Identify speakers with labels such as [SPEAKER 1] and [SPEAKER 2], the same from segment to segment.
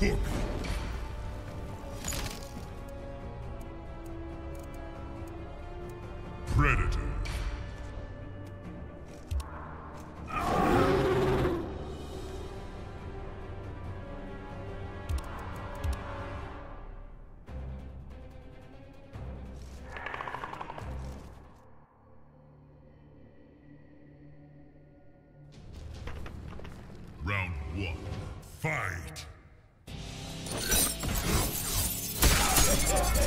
[SPEAKER 1] Scorpion. Predator. Round one. Fight! Yeah.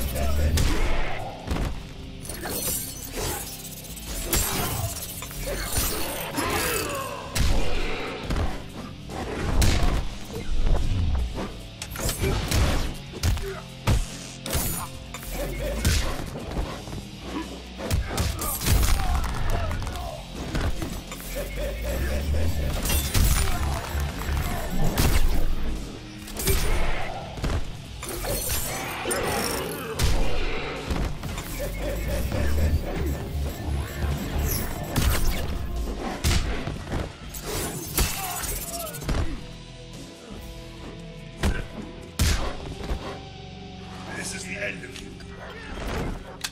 [SPEAKER 1] This is
[SPEAKER 2] the end of you.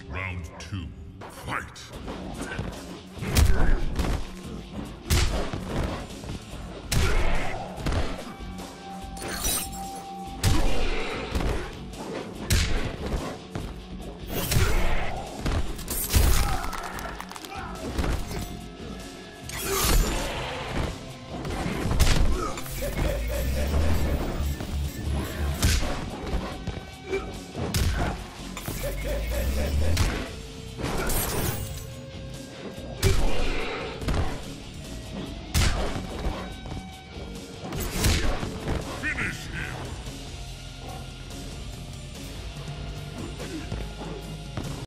[SPEAKER 1] Round two, fight! that, that, that.